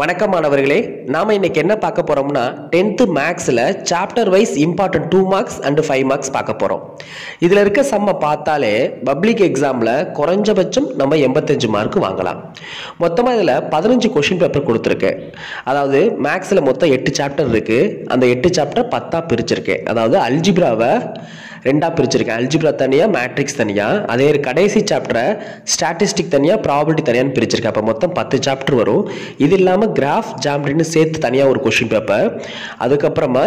வணக்கம் மாணவர்களே நாம இன்னைக்கு என்ன பார்க்க போறோம்னா டென்த்து மேக்ஸில் chapter wise important two marks and five marks பார்க்க போறோம். இதில் இருக்க செம்ம பார்த்தாலே பப்ளிக் எக்ஸாமில் குறைஞ்சபட்சம் நம்ம எண்பத்தஞ்சு மார்க் வாங்கலாம். மொத்தமாக இதில் பதினஞ்சு கொஷின் பேப்பர் கொடுத்துருக்கு. அதாவது மேக்ஸில் மொத்தம் எட்டு சாப்டர் இருக்கு. அந்த எட்டு சாப்டர் பத்தா பிரிச்சிருக்கு. அதாவது அல்ஜிப்ராவை ரெண்டாக பிரிச்சிருக்கேன். அல்ஜிப்ரா தனியாக மேட்ரிக்ஸ் தனியாக அதே கடைசி சாப்டரை ஸ்டாட்டிஸ்டிக் தனியாக ப்ராபர்ட்டி தனியாக பிரிச்சிருக்கேன். அப்போ மொத்தம் பத்து சாப்டர் வரும். இது இல்லாமல் கிராஃப் ஜாம்ரின்னு சேர்த்து தனியாக ஒரு கொஷின் பேப்பர் அதுக்கப்புறமா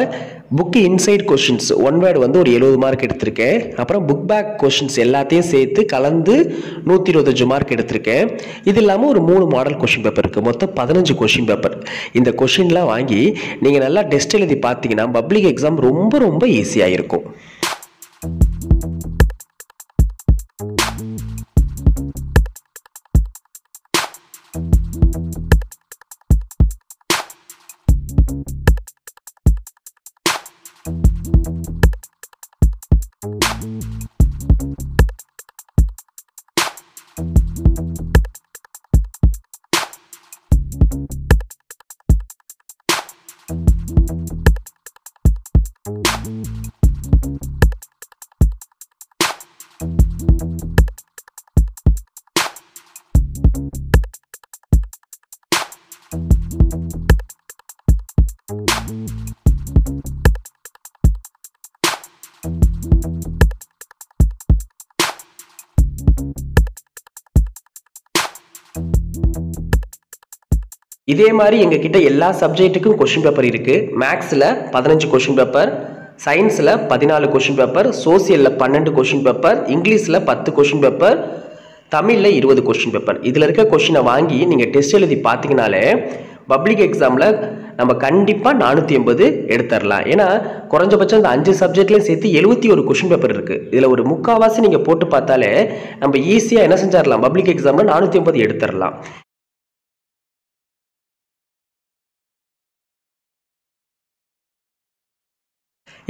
book inside questions one word வந்து ஒரு எழுபது மார்க் எடுத்திருக்கேன். அப்புறம் புக் பேக் கொஷின்ஸ் எல்லாத்தையும் சேர்த்து கலந்து நூற்றி இருபத்தஞ்சு மார்க் எடுத்திருக்கேன். இது இல்லாமல் ஒரு மூணு மாடல் கொஷின் பேப்பர் இருக்குது மொத்தம் பதினஞ்சு கொஷின் பேப்பர் இந்த கொஷின்லாம் வாங்கி நீங்கள் நல்லா டெஸ்ட் எழுதி பார்த்தீங்கன்னா பப்ளிக் எக்ஸாம் ரொம்ப ரொம்ப ஈஸியாக இருக்கும் இதே மாதிரி எங்ககிட்ட எல்லா சப்ஜெக்ட்டுக்கும் கொஷின் பேப்பர் இருக்குது மேக்ஸில் பதினஞ்சு கொஷின் பேப்பர் சயின்ஸில் பதினாலு கொஷின் பேப்பர் சோசியலில் பன்னெண்டு கொஷின் பேப்பர் இங்கிலீஷில் பத்து கொஷின் பேப்பர் தமிழில் இருபது கொஷின் பேப்பர் இதில் இருக்க கொஷினை வாங்கி நீங்கள் டெஸ்ட் எழுதி பார்த்தீங்கனாலே பப்ளிக் எக்ஸாமில் நம்ம கண்டிப்பாக நானூற்றி எண்பது எடுத்துடலாம் ஏன்னா குறைஞ்சபட்சம் அந்த அஞ்சு சப்ஜெக்ட்லேயும் சேர்த்து எழுபத்தி ஒரு கொஷின் பேப்பர் இருக்குது இதில் ஒரு முக்கால்வாசி நீங்கள் போட்டு பார்த்தாலே நம்ம ஈஸியாக என்ன செஞ்சிடலாம் பப்ளிக் எக்ஸாமில் நானூற்றி எண்பது எடுத்துடலாம்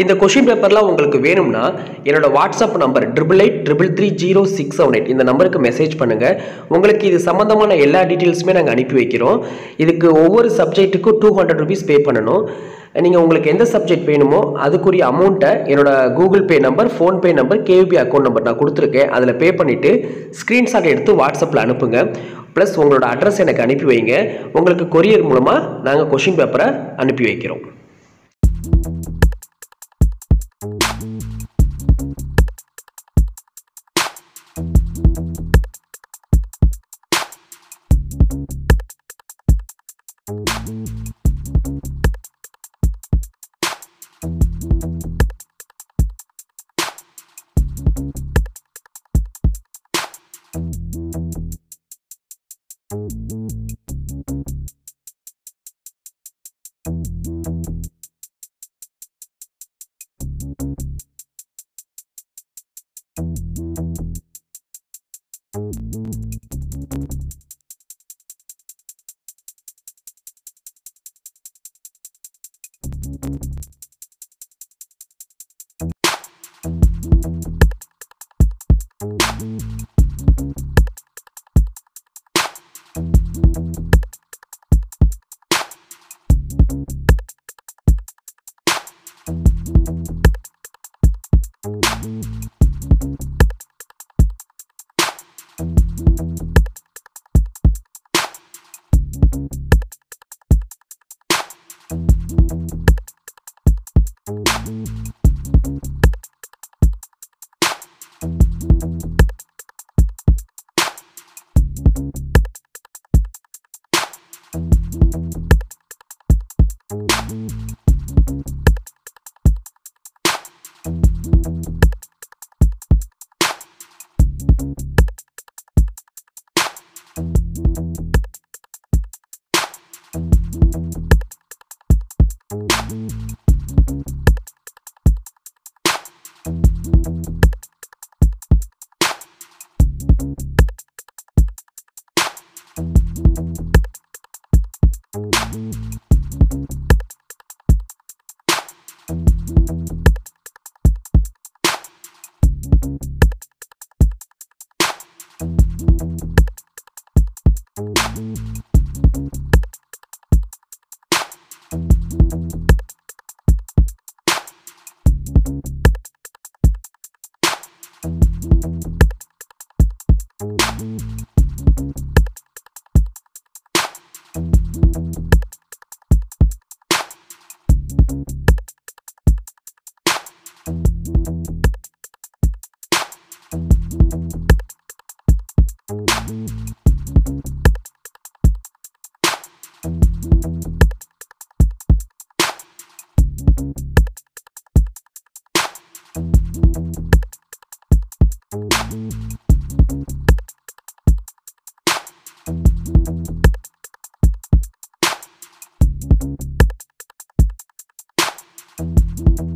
இந்த கொஷின் பேப்பர்லாம் உங்களுக்கு வேணும்னா என்னோட WhatsApp number triple eight triple three zero six seven eight இந்த நம்பருக்கு மெசேஜ் பண்ணுங்கள் உங்களுக்கு இது சம்மந்தமான எல்லா டீட்டெயில்ஸுமே நாங்கள் அனுப்பி வைக்கிறோம். இதுக்கு ஒவ்வொரு சப்ஜெக்ட்டுக்கும் டூ ஹண்ட்ரட் ருபீஸ் பே பண்ணணும். நீங்கள் உங்களுக்கு எந்த சப்ஜெக்ட் வேணுமோ அதுக்குரிய அமௌண்ட்டை என்னோட Google Pay number PhonePe number KVB account number நான் கொடுத்துருக்கேன். அதில் பே பண்ணிவிட்டு ஸ்க்ரீன்ஷாட் எடுத்து வாட்ஸ்அப்பில் அனுப்புங்க. ப்ளஸ் உங்களோட அட்ரஸ் எனக்கு அனுப்பி வைங்க. உங்களுக்கு கொரியர் மூலமாக நாங்கள் கொஷின் பேப்பரை அனுப்பி வைக்கிறோம். thank you you.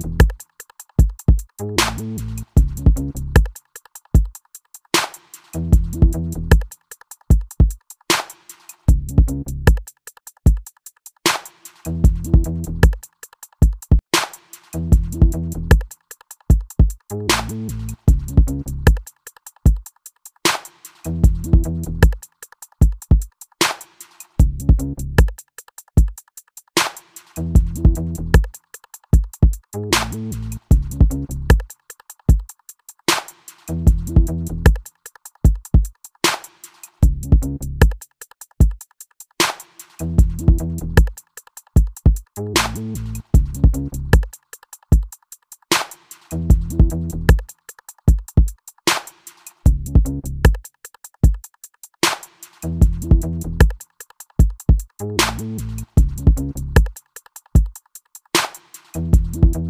you.